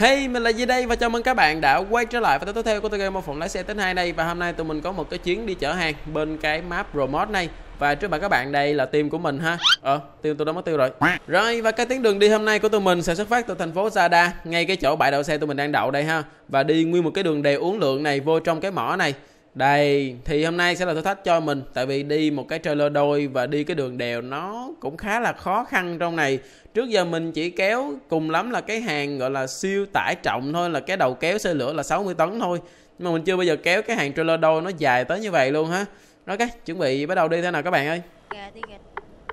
Hey, mình là gì đây và chào mừng các bạn đã quay trở lại và tiếp theo của tôi game mô phỏng lái xe tính 2 đây. Và hôm nay tụi mình có một cái chuyến đi chở hàng bên cái map remote này. Và trước mặt các bạn đây là team của mình ha. Ờ, team tôi đã mất tiêu rồi. Rồi và cái tuyến đường đi hôm nay của tụi mình sẽ xuất phát từ thành phố Zada Ngay cái chỗ bãi đậu xe tụi mình đang đậu đây ha. Và đi nguyên một cái đường đèo uốn lượn này vô trong cái mỏ này. Đây, thì hôm nay sẽ là thử thách cho mình Tại vì đi một cái trailer đôi và đi cái đường đèo nó cũng khá là khó khăn trong này. Trước giờ mình chỉ kéo cùng lắm là cái hàng gọi là siêu tải trọng thôi Là cái đầu kéo xe lửa là 60 tấn thôi. Nhưng mà mình chưa bao giờ kéo cái hàng trailer đôi nó dài tới như vậy luôn ha. Rồi ok, chuẩn bị bắt đầu đi thế nào các bạn ơi? Gà đi.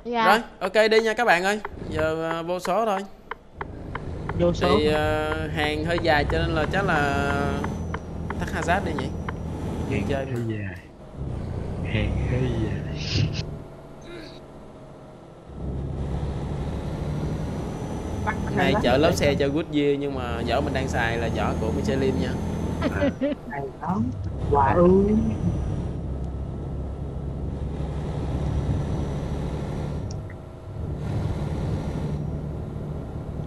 Dạ. Rồi, ok đi nha các bạn ơi. Giờ uh, vô số thôi. Vô số. Thì uh, hàng hơi dài cho nên là chắc là Tắt hazard đi nhỉ? Chơi hơi dài. Hàng hơi dài này chở lớp xe cho Goodyear nhưng mà vỏ mình đang xài là vỏ của Michelin nha. À, quả ơi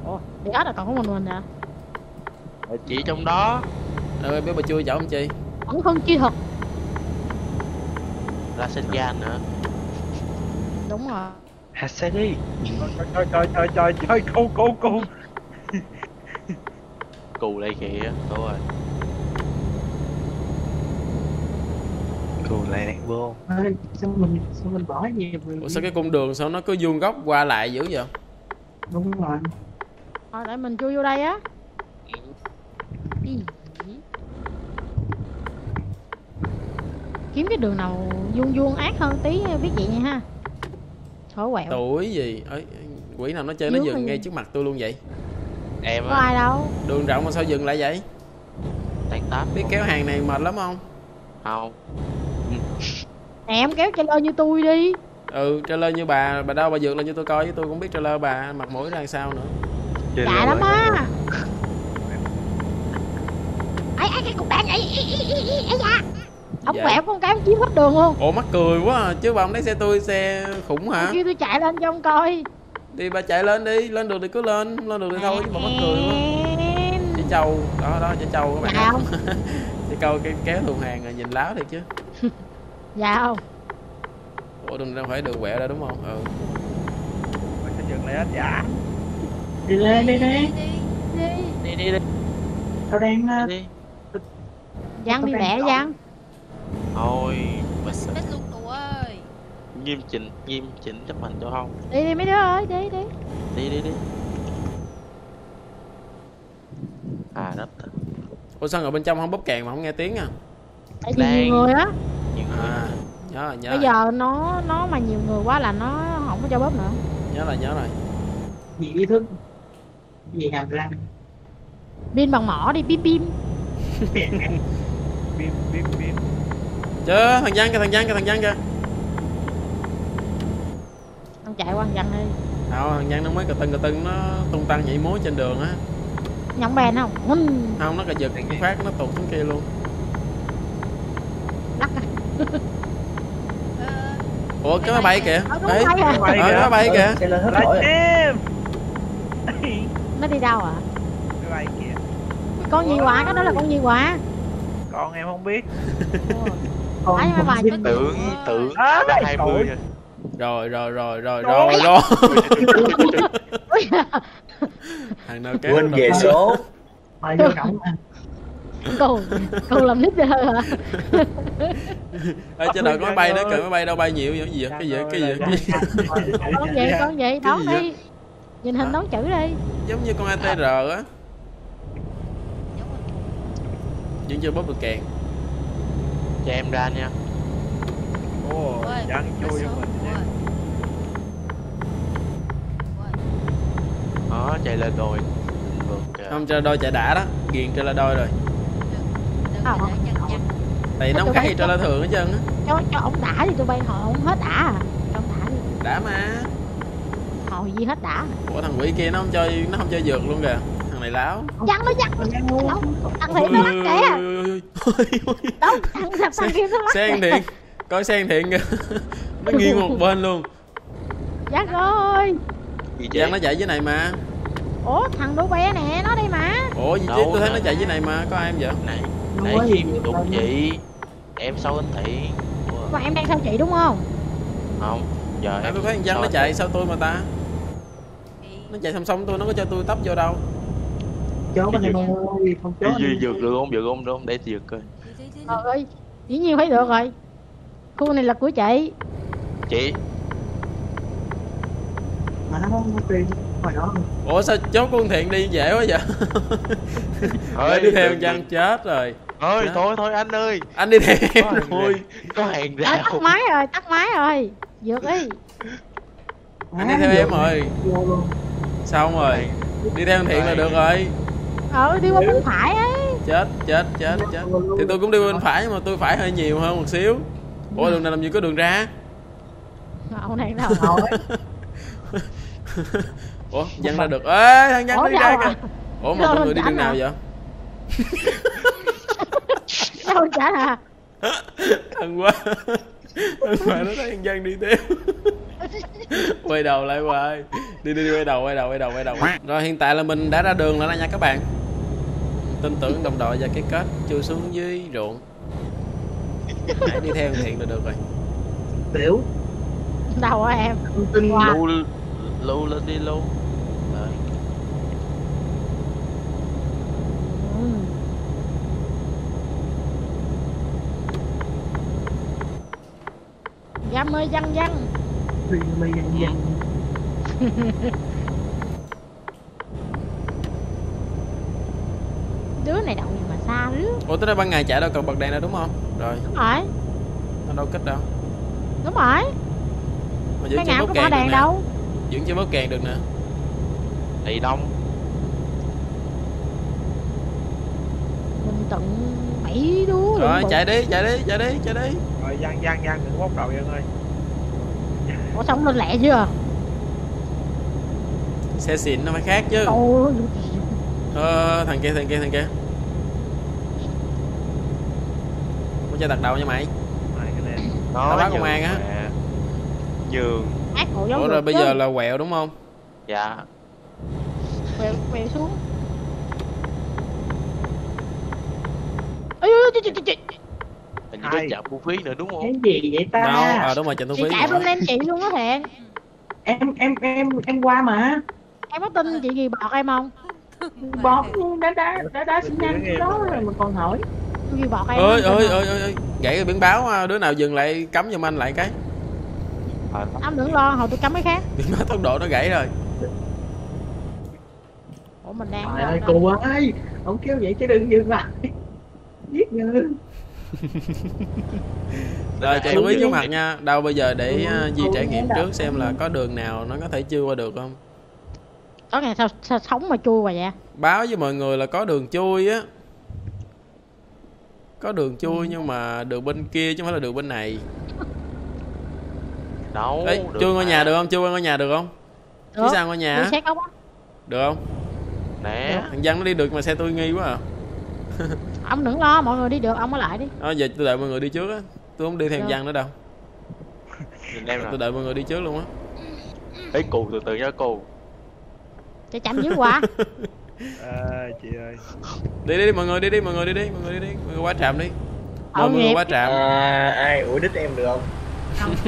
Ủa, đi ớt là còn có mình mình à? chị trong đó. Rồi biết bà chui chở không chi Vẫn không chi thật. là sinh gan nữa. Đúng rồi. Hasari trời trời trời trời trời cu cu cu cù. Đây kìa đúng rồi. Cô lại đang vô. Sao mình sao mình bỏ gì Ủa sao cái cung đường sao nó cứ vuông góc qua lại dữ vậy? Đúng rồi. Thôi để mình chui vô đây á. Kiếm cái đường nào vuông vuông ác hơn tí biết vậy nha ha. Thôi quẹo. Tuổi gì ấy quỷ nào nó chơi nó Nếu dừng mà- ngay trước mặt tôi luôn vậy em Có á ai đâu. đường rộng mà sao dừng lại vậy tan táp biết kéo hàng này mệt lắm không không Nè em kéo trailer như tôi đi. ừ trailer như bà bà đâu bà vượt lên như tôi coi với tôi cũng biết trailer bà mặt mũi ra sao nữa lâu lắm á. Ấy ấy cái cục đạn ấy ấy ấy ấy ấy da. Ông Vậy? quẹo con cái ông chiếm hết đường luôn. ủa mắc cười quá à. chứ bà không thấy xe tôi xe khủng hả Kêu tôi chạy lên cho ông coi. đi bà chạy lên đi lên đường thì cứ lên lên đường thì thôi chứ bà mắc cười quá chị châu đó đó chị châu các bạn Dạ không? chị câu cái kéo thùng hàng rồi nhìn láo thiệt chứ Dạ không? ủa đừng đâu phải đường quẹo ra đúng không ừ mình sẽ dừng lại hết dạ Đi đi lên đi đi đi. đi đi đi tao đang đi Giang đi lẹ Giang. Thôi mà Bết luôn cậu ơi. nghiêm chỉnh nghiêm chỉnh chấp hành cho không? Đi đi mấy đứa ơi, đi đi. đi đi đi. À đất ủa sao ngồi bên trong không bóp kèn mà không nghe tiếng à? Tại vì Đang- nhiều người á. nhiều người. À nhớ rồi nhớ Bây giờ nó nó mà nhiều người quá là nó không có cho bóp nữa. nhớ rồi nhớ rồi. Gì ý thức. Gì hàm răng? Pin bằng mỏ đi bim bim. bim bim bim chứ thằng văn kìa thằng văn kìa thằng văn kìa. Ông chạy qua thằng Giang đi. không thằng văn nó mới cà tưng cà tưng nó tung tăng nhảy múa trên đường á. Nhộng bèn không? Không nó cà giật phát nó tụt xuống kia luôn. Lắc à. Ờ, ủa cái máy bay kìa. Ờ, đấy. ờ kìa. cái máy bay kìa. Em Nó đi đâu à? cái bay kìa. Con gì quả, cái đó là con gì quả. con em không biết Con máy bay. dính- tưởng tưởng À, đã hai mươi rồi rồi rồi rồi rồi rồi thằng nào kéo quên nó về số mày vô cổng Cô, cô làm nít hả? Ê, trên đầu có máy bay nữa kìa máy bay đâu bay nhiều vậy gì vậy? cái gì vậy? cái gì vậy? cái gì vậy? Con gì, con gì, đón vậy? đi. Nhìn hình đón chữ đi. giống như con ATR á vẫn chưa bóp được kèn cho em ra nha ồ chẳng bết chui cho mình đó chạy lên đồi kìa không cho đôi chạy đã đó ghiền cho là đôi rồi nhăn. tại nó không gì cho là thường hết trơn á Cho, cho ông đã thì tụi bay họ không hết đã à. Cho ông đã đi. đã mà Hồi gì hết đã. ủa thằng quỷ kia nó không chơi nó không chơi vượt luôn kìa thằng này láo Giang nó giăng. Đâu, thằng thiện nó lắc kìa. Đâu, thằng, thằng, thằng kia nó lắc thiện. Coi sen thiện. Kìa nó nghiêng một bên luôn. Giang ơi. gì giang nó chạy dưới này mà. Ủa thằng đu bé nè nó đây mà. Ủa gì chứ? Tôi thấy nó chạy dưới này mà. Có ai em vậy? Này được đúng đâu. chị em sau anh thị? Mà em đang sau chị đúng không? Không giờ em tôi thấy thằng dân nó chạy sau tôi mà ta? Nó chạy song song tôi nó có cho tôi tấp vô đâu chó anh em ơi không Đi em vượt được không vượt không được không để vượt coi. Trời ơi dĩ nhiên phải được rồi. Khu này là của chị. Chị. Mà nó không có tiền ngoài đó. Ủa sao chốt con thiện đi dễ quá vậy? Ơi, đi theo dân chết rồi. Thôi Chết. thôi thôi anh ơi. Anh đi theo. Có thôi. Có hàng Ê, rào. tắt máy rồi tắt máy rồi. Vượt đi. Anh đi theo em rồi. Vô luôn. Xong rồi. Đi theo thiện là được rồi ờ đi qua bên phải ấy. Chết chết chết chết. Thì tôi cũng đi bên phải nhưng mà tôi phải hơi nhiều hơn một xíu. Ủa đường này làm gì có đường ra? Ông này đâu Rồi. ủa dân ra được. Ê thằng dân đi ra kìa. à? ủa mà mọi người đi đường nào nào. vậy? Đâu trả à thân quá quá nó thấy thằng dân đi tiếp. Quay đầu lại hoài. Đi đi đi quay đầu quay đầu quay đầu quay đầu. Rồi hiện tại là mình đã ra đường rồi đó nha các bạn. Tin tưởng đồng đội và cái kết chui xuống dưới ruộng. Hãy đi theo thiện là được rồi. Tiểu. Đâu á em? Tin lưu lưu lên đi lưu Đấy. ừ. Dâm ơi dân dân truyền mì dần dần Đứa này đậu gì mà xa rứa ủa tới đây ban ngày chạy đâu cần bật đèn đâu đúng không? Rồi. Đúng rồi. Nó đâu kích đâu. Đúng rồi. Mà Cái chưa được đèn nè. đâu. Vẫn chưa bóp kèn được nè. Đi đông. Mình tận bảy đứa rồi chạy đi chạy đi chạy đi chạy đi Giang Giang Giang đừng bóc đầu Giang ơi. Ủa xong lên lẹ chưa? Xe xịn nó phải khác chứ. Ôi ờ, thằng kia thằng kia thằng kia. Muốn cho tạt đầu nha mày. Mày cái này. Nó báo công an á. giống ủa rồi bây giờ là quẹo đúng không? Dạ. Quẹo, quẹo xuống. Ôi, ôi, ôi, trời, trời, Hai. có chạm thu phí nữa đúng không? Cái gì vậy ta? Đâu à đúng rồi trạm thu chị phí chạy rồi. bên em chị luôn á thiện em em em em qua mà. Em có tin chị gì bọt em không? Bọt đã đã đã đã xin nhanh cái đó rồi mà còn hỏi. Gì bọt em ơi ơi ơi ơi ơi gãy cái biển báo à, đứa nào dừng lại cấm giùm anh lại cái. À, ông đừng lo hồi tôi cấm cái khác. Biển báo tốc độ nó gãy rồi. Ủa mình đang trời ơi cô ơi ông kêu vậy chứ đừng dừng lại. Giết người rồi ý trước em- mặt nha. Đâu bây giờ để uh, Di Ừ, trải nghiệm ừ, trước xem là có đường nào nó có thể chui qua được không. Có ngày sao, sao sống mà chui vào vậy? Báo với mọi người là có đường chui á. Có đường chui nhưng mà đường bên kia chứ không phải là đường bên này. Đâu Ê, được chui ngôi nhà được không? Chui qua ngôi nhà được không? Phía sau ngôi nhà? Được không? Nè. Thằng dân nó đi được mà xe tôi nghi quá à ông đừng lo mọi người đi được ông ở lại đi. Ờ, giờ tôi đợi mọi người đi trước á. Tôi không đi theo Được. dân nữa đâu. Nhìn em nè tôi đợi mọi người đi trước luôn á. Ấy cù từ từ nha cù. Cho chậm dưới qua à, Chị ơi. Đi đi đi mọi người đi đi mọi người đi đi mọi người đi đi. Mọi người qua trạm đi. Ờ, mọi người nghiệp. qua trạm. À, ai ủi đít em được không?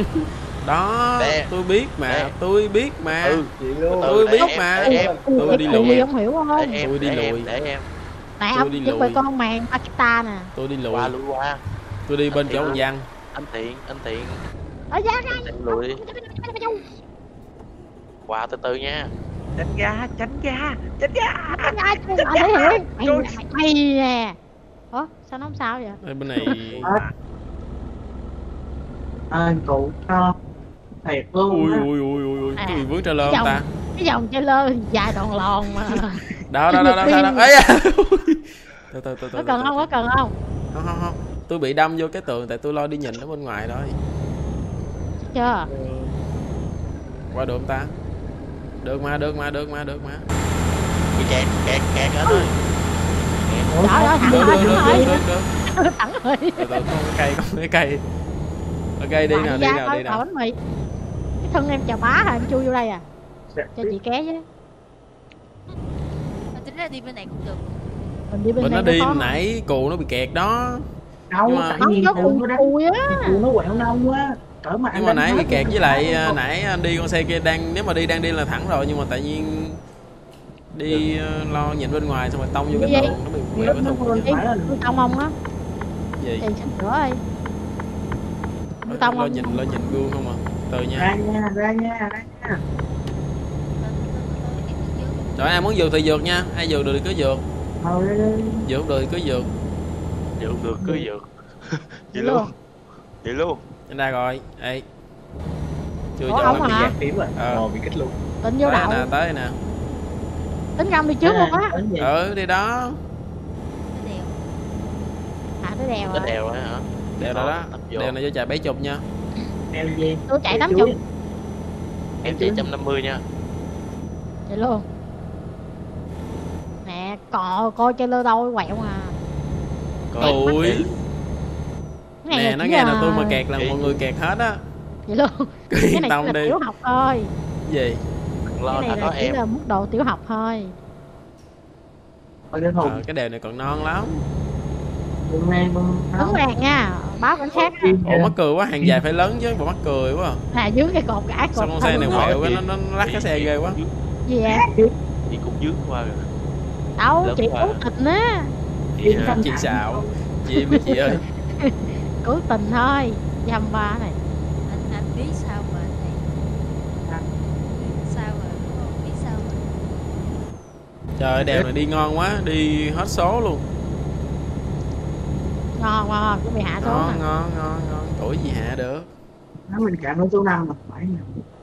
đó Nè. tôi biết mà Nè. tôi biết mà. Ừ Chị luôn. tôi để biết em, mà. em. Tôi đi lùi ông hiểu không để em Tôi đi để lùi. em để em tôi ông đi chuẩn bị lùi. con màn Pakistan nè. Tôi đi lùi. Qua lui qua tôi đi bên chỗ ông văn anh thiện anh thiện. Ở ra ra anh thiện lùi. Đi qua từ từ nha. Tránh ga Tránh ga Tránh ga ai thấy hiện mày mày nè. Ủa sao nó không sao vậy? Đây, bên này ơi cụ cho thiệt luôn ui ui ui ui ui. À. vướng trailer không ta? cái dòng trailer dài đòn lòn mà đó đó đó đó đó, đó. ấy từ từ từ từ có cần không? có cần không? không không không. Tôi bị đâm vô cái tường tại tôi lo đi nhìn ở bên ngoài thôi. Chưa? Qua được không ta? Được mà được mà được mà được mà. Bị kẹt kẹt kẹt hết rồi đó đó thẳng được rồi thẳng rồi. thẳng rồi. Từ từ có cái cây có cái cây. Ok đi nào đi nào đi nào. bánh mì. Cái thân em chà bá hả? Em chui vô đây à. Cho chị ké chứ ra đi bên này cũng được. Mình đi bên bên nó đi khó. nãy cù nó bị kẹt đó. Đâu Nhưng mà- tại vì cù nó á. cù nó quẹo nông quá. Cỡ mà nhưng mà nãy bị kẹt với lại không ờ, nãy anh đi con xe kia đang nếu mà đi đang đi là thẳng rồi nhưng mà tự nhiên đi ờ, lo nhìn bên ngoài xong rồi tông vô cái tường nó bị quẹo cái thùng tông ông á. Gì? Rồi lo, tông lo nhìn lo nhìn gương không à? Từ nha. Ra nha ra nha ra nha Thôi, thôi, thôi, thôi, em trời ai muốn vượt thì vượt nha. Ai vượt được thì cứ vượt thôi vượt không được thì cứ vượt Vượt được cứ vượt Vậy luôn. Vậy luôn. Anh ra rồi. Ê. Chưa Ủa, cho ông lắm hả? phím rồi. Ờ. Ờ. Bị kích luôn. Tính vô tới đậu. nè tới nè. Tính công đi trước luôn á. ừ đi đó. Cái đèo. À tới đèo Cái rồi đèo á hả? Đèo đó đèo này cho chạy bảy chục nha. Em gì? Tôi chạy tám chục. Em chạy 150 nha. Vậy luôn cò coi chơi lơ đâu quẹo em- cái nè nó nghe là tôi mà kẹt là mọi người kẹt hết á. Vậy luôn. Cứ cái yên này tâm chỉ là đi. tiểu học thôi. Gì? Lo cái này là chỉ em. là mức độ tiểu học thôi. Ờ, cái đèo này còn non lắm. Tấn vàng nha báo cảnh sát á. ủa mắc cười quá hàng dài phải lớn chứ bộ mắc cười quá. À. dưới cái cột gãi cột sao con xe này quẹo quá nó, nó, nó lắc cái xe ghê quá. Gì vậy? Chị cũng dướng qua rồi đâu Lớn chị quá. cố tình á. Chị hả? chị xạo. Chị mấy chị ơi. Cố tình thôi. Dăm ba này. Anh anh biết sao mà này sao mà không biết sao mà trời ơi, đèo này đi ngon quá. Đi hết số luôn. Ngon ngon cũng bị hạ xuống ngon nè. ngon ngon ngon. Tuổi gì hạ được? Nó mình cạn ở số 5 mà phải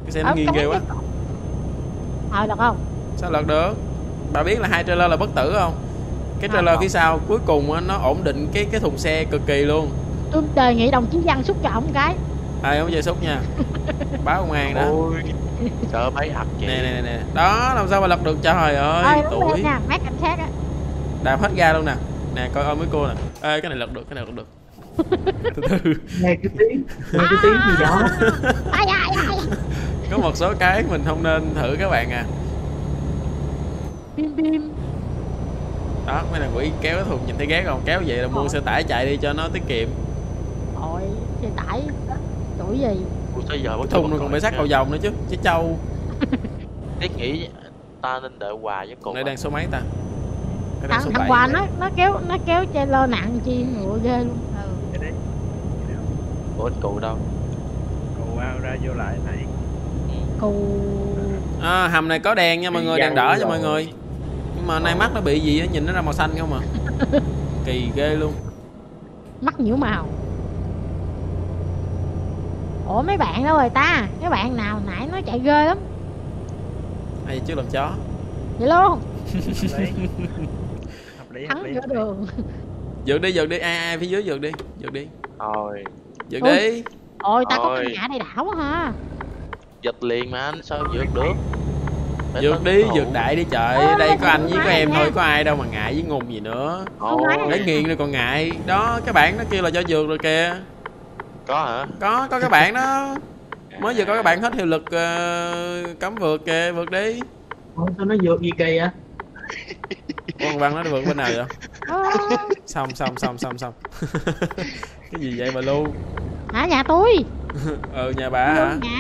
cái xe nó Ở nghiêng ghê quá. ờ được không? Sao lật được bà biết là hai trailer là bất tử không? Cái trailer phía sau cuối cùng á, nó ổn định cái cái thùng xe cực kỳ luôn. Tôi đề nghị đồng chí văn xúc cho ổng cái. Ai không về xúc nha. Báo công an đó. Ôi Sợ mấy hạt chị nè nè nè nè. Đó làm sao mà lật được? Trời ơi rồi tuổi. nha mát cảnh sát á. Đạp hết ga luôn nè. Nè coi ơi mấy cô nè. Ê cái này lật được cái này lật được. Từ từ. Nghe cái tiếng nghe cái tiếng gì đó. Ai ai ai? Có một số cái mình không nên thử các bạn à bim bim. Đó mấy thằng quỷ kéo cái thùng nhìn thấy ghét không? Kéo vậy là mua xe tải chạy đi cho nó tiết kiệm. Ôi, xe tải tuổi gì? Giờ thùng nó còn phải sát cầu vòng nữa chứ chứ trâu. Thiết nghĩ ta nên đợi quà với cùng này đang số mấy ta? Cái thằng số thằng Hòa nó nó kéo nó kéo trailer nặng chi ngựa ghê luôn. Ừ. Ủa anh cụ đâu? Cù ao ra vô lại này cù. À, hầm này có đèn nha mọi Bị người đèn đỏ nha rồi. mọi người mà nay mắt nó bị gì á nhìn nó ra màu xanh không à? Kỳ ghê luôn. Mắt nhiễu màu. Ủa mấy bạn đâu rồi ta? Mấy bạn nào nãy nó chạy ghê lắm. Hay chứ làm chó? Vậy luôn. Thắng giữa đường. Vượt đi vượt đi. Ai ai phía dưới vượt đi vượt đi. Thôi. Vượt Ôi. đi. Ôi ta có Ôi. căn nhà đây đảo quá ha. Giật liền mà anh sao vượt được Tấn đi vượt đại đi trời Ôi, đây có anh với có em thôi có ai đâu mà ngại với ngùng gì nữa. Lấy nghiền rồi còn ngại. Đó cái bạn nó kêu là cho vượt rồi kìa. Có hả? Có có các bạn đó. Mới vừa có các bạn hết hiệu lực ờ, cấm vượt kìa vượt đi. Ủa, sao nó vượt gì kỳ vậy? Con văn nó vượt bên nào vậy? Xong xong xong xong xong. Cái gì vậy bà lu? Hả nhà tôi? Ờ nhà bà hả? Nhà.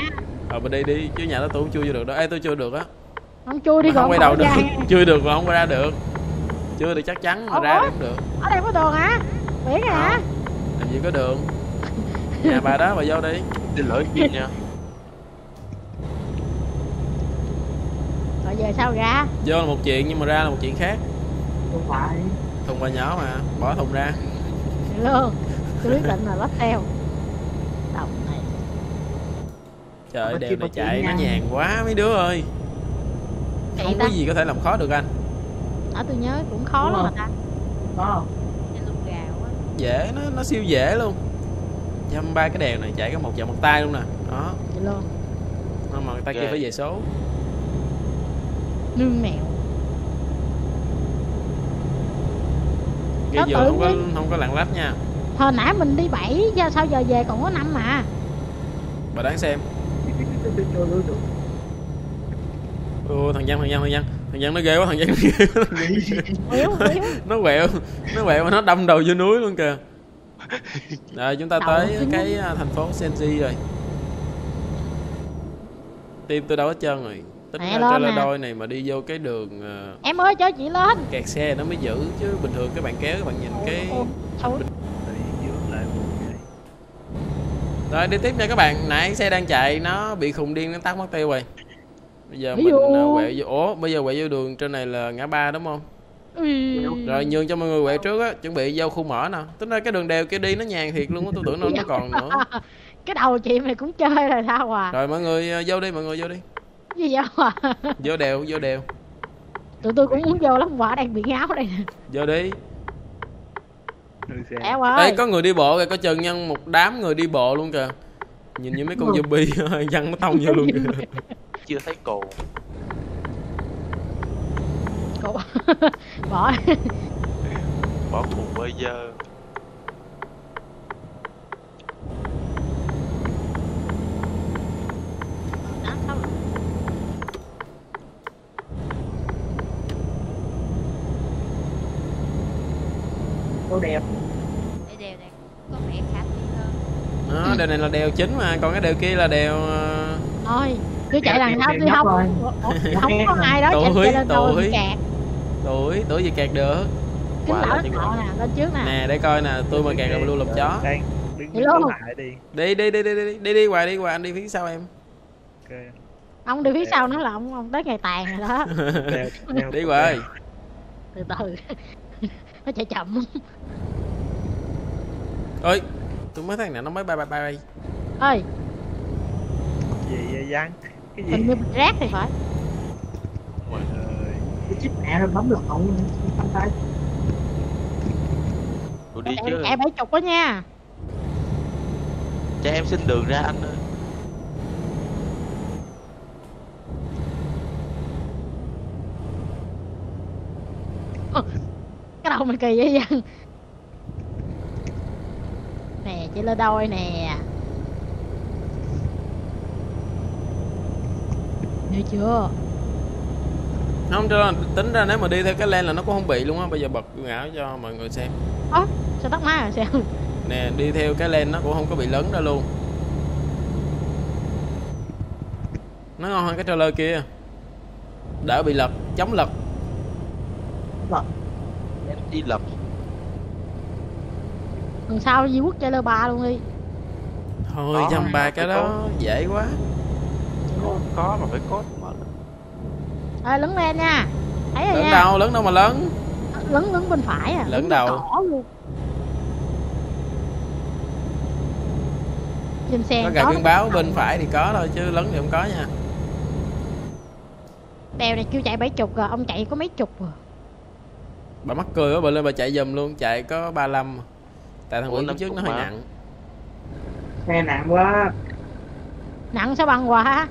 Ờ bên đây đi chứ nhà đó tôi cũng chưa vô được đó. Ê tôi chưa được á không chui đi Mà không còn quay đầu được. chưa được mà không quay ra được. Chưa được chắc chắn mà Ủa? ra cũng được. Ở đây có đường hả? Biển hả? Làm gì có đường. Nhà bà đó bà vô đi. Đi lỡ gì nha. Rồi giờ sao ra? Vô là một chuyện nhưng mà ra là một chuyện khác. Không phải. Thùng bà nhỏ mà bỏ thùng ra. Luôn. Tôi quyết định là lót theo. Đồng này trời ơi Mà đèo này chạy nó nhàn quá mấy đứa ơi Kỳ không ta? có gì có thể làm khó được anh. Ở tôi nhớ cũng khó Đúng lắm mà ta? Có không? Cái dễ nó nó siêu dễ luôn. Dăm ba cái đèo này chạy có một chạm một tay luôn nè. Đó. Vậy luôn. Mà mà người ta kia phải về số. Nương mẹo ghê Nó vừa tự không có nhiên. không có lạng lách nha. Hồi nãy mình đi bảy giờ sao giờ về còn có năm mà? Bà đáng xem Ồ, thằng Văn, thằng Văn, thằng Văn. Thằng dân nó ghê quá thằng dân nó ghê quá dân nó quẹo nó quẹo mà nó đâm đầu vô núi luôn kìa. Rồi chúng ta tới cái à, thành phố Senji rồi. Tim tôi đâu hết trơn rồi. Tính Mẹ ra trailer đôi này mà đi vô cái đường à, Em ơi cho chị lên. kẹt xe nó mới giữ chứ bình thường các bạn kéo các bạn nhìn cái Ôi, ngày rồi đi tiếp nha các bạn. Nãy xe đang chạy nó bị khùng điên nó tắt mất tiêu rồi bây giờ Ví mình dụ- à, quẹo vô ủa bây giờ quẹo vô đường trên này là ngã ba đúng không? Ui. rồi nhường cho mọi người quẹo trước á chuẩn bị vô khu mở nè. Tính ra cái đường đèo kia đi nó nhàn thiệt luôn á tôi tưởng nó nó còn nữa. Cái đầu chị mày cũng chơi rồi sao à? rồi mọi người à, vô đi mọi người vô đi. Gì vậy? À? vô đèo vô đèo. Tụi tôi cũng muốn vô lắm quả đang bị ngáo đây nè. vô đi. Em Ê, ơi. có người đi bộ kìa có chừng nhân một đám người đi bộ luôn kìa. Nhìn như mấy con zombie dân nó tông vô luôn kìa chưa thấy cù cù bỏ. Bỏ cù bơi dơ Cô đẹp. Đèo này là đèo chính mà còn cái đèo kia là đèo ờ, thôi cứ chạy lần sau tôi không không có ai đó chạy lên tôi kẹt. Tuổi tuổi gì kẹt được? Kính bảo đất nọ nè lên trước nè. Nè để coi nè tôi mà kẹt là luôn lục chó. đi luôn. đi đi. Đi đi đi đi đi hoài đi hoài anh đi phía sau em. Ông đi phía sau nó là ông ông tới ngày tàn rồi đó. Đi hoài. từ từ. Nó chạy chậm. Ơi tôi mới thấy nè nó mới bay bay bay ơi gì vậy giang? Hình như bị rác thì phải. Trời ơi Cái chip mẹ rồi bấm lọc hậu Không tay tôi đi chứ chạy bảy chục đó nha. cho em xin đường ra anh ơi Cái đầu mình kỳ vậy dân. Nè, chị lên đôi nè. Nghe chưa? không cho tính ra nếu mà đi theo cái len là nó cũng không bị luôn á. Bây giờ bật ngảo cho mọi người xem. Ơ, sao tắt máy rồi sao? nè đi theo cái len nó cũng không có bị lớn ra luôn. Nó ngon hơn cái trailer kia. Đỡ bị lật chống lật. Em đi lập Lần sau Di Quốc chơi lơ ba luôn đi. thôi dăm ba cái đó dễ quá có, có mà phải có mà Ơi, lấn lên nha. Thấy rồi lớn nha. đâu lớn đâu mà lớn Lấn lấn bên phải à. Lấn bên đầu. Trên xe có cả có biên báo bên phải thì có thôi chứ lớn thì không có nha Đèo này kêu chạy bảy chục rồi, ông chạy có mấy chục rồi. bà mắc cười quá bà lên bà chạy giùm luôn chạy có 35 mà. tại thằng năm trước nó hơi mà. nặng Xe nặng quá Nặng sao bằng quá.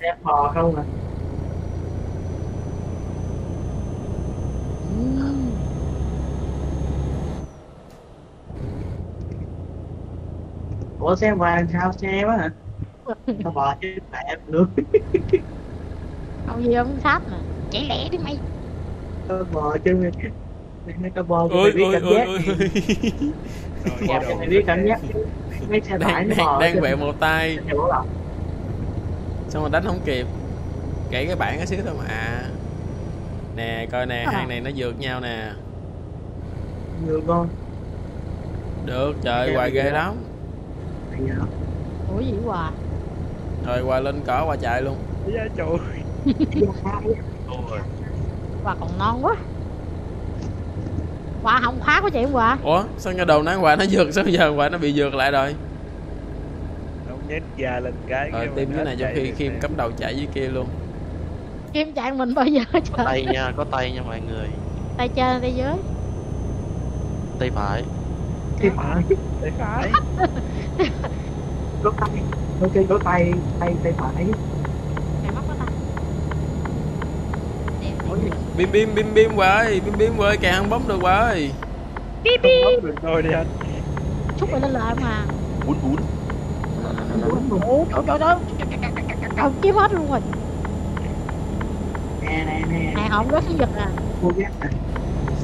Xe phò không à. Ủa xe qua sao? Xe quá hả? Tao bò chứ mẹ luôn Ông gì ông sát nè. Chạy lẹ đi mày. Tao bò chứ Mấy tao bò ôi mày biết cảm giác. Rồi Bò cho mày biết cảm giác. Mấy xe tải đang nó bò đang vẹo một tay xong rồi đánh không kịp. Gãy cái bảng cái xíu thôi mà. À nè coi nè À. hai này nó vượt nhau nè. Nhiều con. Được trời hoài ghê lắm. Ủa gì quá. rồi hoài lên cỏ qua chạy luôn. Dạ trời. Quả còn non quá. Quả không khá của chị quả? ủa sao cái đầu nãy hoài nó vượt sao giờ hoài nó bị vượt lại rồi nhét da lên cái rồi cái tim nó này trong khi khiêm cắm đầu chạy dưới kia luôn. Kim chạy mình bao giờ có trời. tay nha có tay nha mọi người. Tay trên tay dưới. tay phải. Thì phải. Tay phải. Có tay. Ok có tay Tay tay phải. Có tay. bim bim bim bim hoài bim bim hoài càng không bấm được hoài. Bi bi. Bấm được thôi đi anh. Chúc mày lên lại mà. bún bún Ủa trời trời trời. Trời kiếm hết luôn rồi. nè nè nè Nè họ không rớt cái giật nè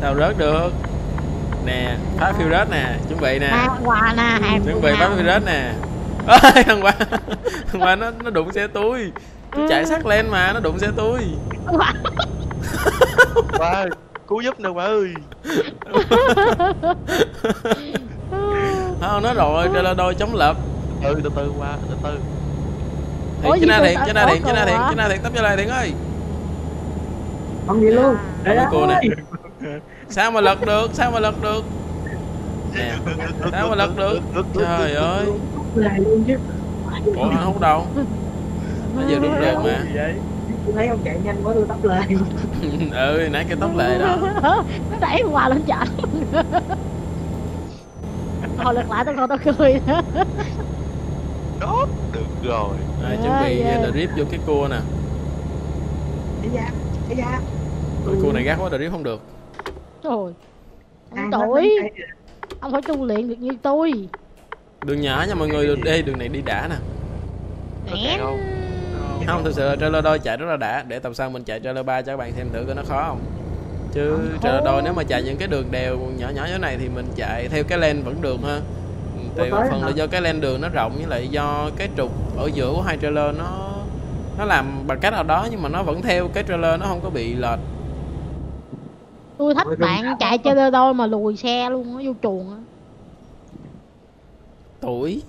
sao rớt được nè phá phiêu rớt nè chuẩn bị nè quà nè chuẩn bị phá phiêu rớt nè Ôi thằng qua thằng qua nó nó đụng xe tôi tôi chạy sát lên mà nó đụng xe tôi Quà. Cứu giúp nè ba ơi. không nó rồi đây là đôi chống lập từ từ từ qua, từ từ. chứ gì na sợ chứ na thiện chứ na hả? chứ na thiện tấp cho lại thiện ơi. Không gì luôn. Đấy có cô nè. ơi. sao mà lật được sao mà lật được? Nè sao mà lật được? Trời ơi. Lại luôn chứ ủa anh hút đâu nó vừa đúng được mà. Gì vậy? tôi thấy ông chạy nhanh quá tôi tấp lên ừ nãy cái tóc lệ đó. Nó đẩy quà lên chợ hồi lật lại tôi coi tôi cười. nữa Đó, được rồi. rồi chuẩn bị Yeah, yeah. drip vô cái cua nè. Ấy da Ôi, cua này gắt quá drip không được. Trời ông tuổi ông phải tu luyện được như tôi. Đường nhỏ nha mọi người đi đường này đi đã nè. Có chạy không? không thực sự là trailer đôi chạy rất là đã. Để tầm sau mình chạy trailer 3 cho các bạn xem thử coi nó khó không. Chứ trailer đôi nếu mà chạy những cái đường đèo nhỏ nhỏ như thế này thì mình chạy theo cái lane vẫn được ha tại tới phần là hả? do cái lane đường nó rộng với lại do cái trục ở giữa của hai trailer nó nó làm bằng cách nào đó nhưng mà nó vẫn theo cái trailer nó không có bị lệch. Tôi thách Ôi, bạn chạy chơi đôi mà lùi xe luôn á vô chuồng á. Tuổi.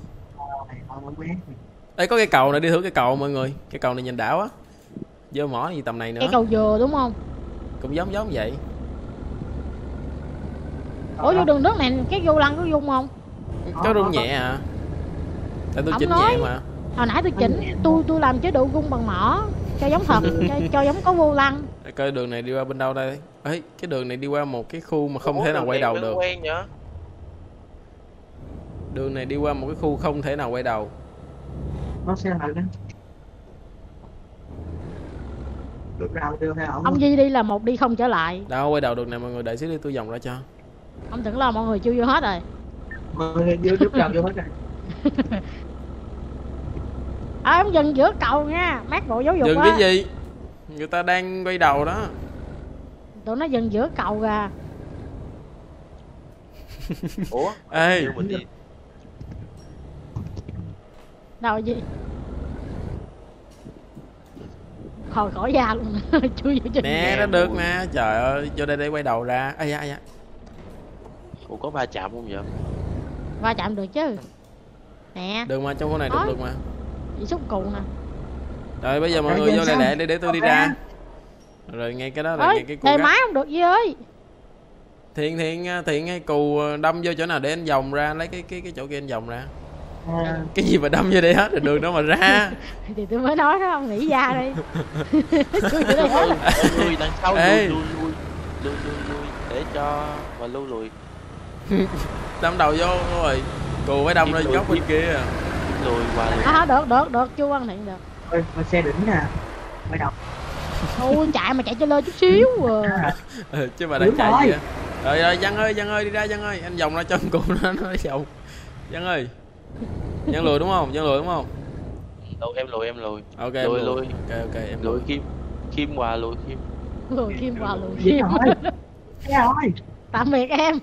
Đây có cái cầu này đi thử cái cầu mọi người. Cái cầu này nhìn đảo á dơ mỏ gì tầm này nữa. Cái cầu dừa đúng không? Cũng giống giống vậy. Ủa vô đường nước này cái vô lăng có dung không có rung nhẹ à? Tại tôi Ông chỉnh nói. nhẹ mà. Hồi nãy tôi chỉnh tôi tôi làm chế độ gung bằng mỏ cho giống thật cho, cho giống có vô lăng. Để coi đường này đi qua bên đâu đây. Ấy cái đường này đi qua một cái khu mà không Ủa, thể nào quay này đầu được. đường này đi qua một cái khu không thể nào quay đầu. Nó sẽ lại đó được rào đưa theo ổng. Ông Di đi là một đi không trở lại. Đâu quay đầu được nè mọi người đợi xíu đi tôi vòng ra cho. Ông tưởng là mọi người chưa vô hết rồi vô hết rồi à, ông dừng giữa cầu nha mát bộ giáo dục dừng á cái gì? Người ta đang quay đầu đó. Tụi nó dừng giữa cầu kìa. Ủa? ê. Như mình đi. đâu gì? Khỏi khỏi da luôn. Chưa vô trình nè nó được nè. Trời ơi vô đây để quay đầu ra. Ai da ai da. Ủa có va chạm không vậy? Va chạm được chứ. Nè. Được mà trong khu này được được mà. Bị xúc cù nè. Rồi bây giờ mọi người vô lẹ để để tôi đi ra. Rồi ngay cái đó là ngay ơi cái gắt. máy không được gì ơi. Thiện thiện thiện hay cù đâm vô chỗ nào để anh vòng ra lấy cái cái cái chỗ kia anh vòng ra. À, cái gì mà đâm vô đây hết rồi đường đâu mà ra. Thì tôi mới nói đó ông nghĩ ra đi. Chỉ đây lui đằng sau lui lui lui lui lui để cho mà lui lùi đâm đầu vô rồi cù phải đâm lùi, góc bên kia. lùi qua lùi à, được được được chưa quan thiện được. Ôi con xe đỉnh nè quay đầu thôi chạy mà chạy cho lơ chút xíu à. ừ, chứ mà đang chạy rồi. gì rồi rồi văn ơi văn ơi đi ra văn ơi. Anh vòng ra cho con cù nó nó vòng văn ơi. Văn lùi đúng không? Văn lùi đúng không? Đâu em lùi em lùi. Ok em Lùi, lùi. lùi. ok ok em lùi lùi. kim kim qua lùi kim lùi kim qua lùi kim rồi tạm biệt em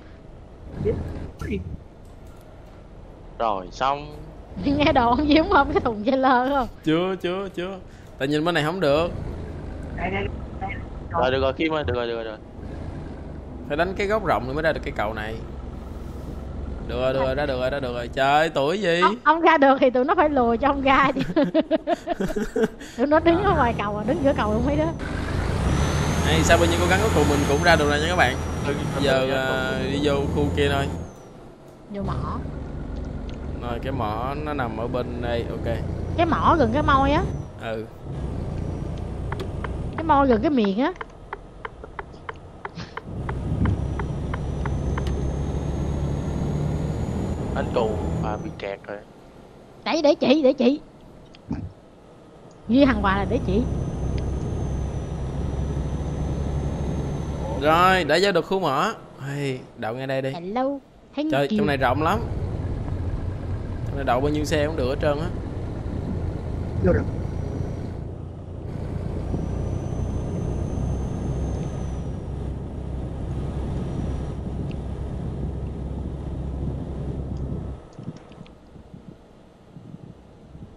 rồi xong. Nghe đồ ông Diễm không cái thùng dây lơ không? Chưa chưa chưa. Tại nhìn bên này không được. Đây đây đây rồi được rồi kim ơi được rồi được rồi, được phải đánh cái góc rộng thì mới ra được cái cầu này. Được rồi được rồi ra được rồi ra được rồi. Trời tuổi gì? Ông, ông ra được thì tụi nó phải lùi cho ông ra chứ. Tụi nó đứng ở ngoài cầu à đứng giữa cầu không mấy đứa. Hay, sau bao nhiêu cố gắng cuối cùng mình cũng ra được rồi nha các bạn giờ à, đi vô khu kia thôi. Vô mỏ. Rồi cái mỏ nó nằm ở bên đây ok. Cái mỏ gần cái môi á. Ừ. Cái môi gần cái miệng á. Anh cù à bị kẹt rồi. Để để chị để chị. Duy hàng quà là để chị Rồi, để vô được khu mỏ. Hey, đậu ngay đây đi. Hello. Thank Trời, you. trong này rộng lắm. Trong này đậu bao nhiêu xe cũng được hết trơn á. Vô được.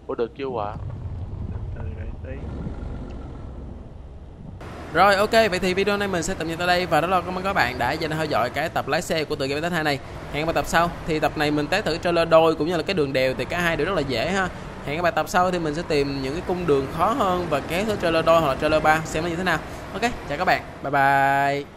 Ủa được chưa ạ? À? Rồi ok, vậy thì video này mình sẽ tạm dừng tại đây và rất là cảm ơn các bạn đã dành theo dõi cái tập lái xe của tựa game test 2 này. Hẹn các bạn tập sau. Thì tập này mình test thử trailer đôi cũng như là cái đường đèo thì cả hai đều rất là dễ ha. Hẹn các bạn tập sau thì mình sẽ tìm những cái cung đường khó hơn và kéo thử trailer đôi hoặc là trailer 3 xem nó như thế nào. Ok, chào các bạn. Bye bye.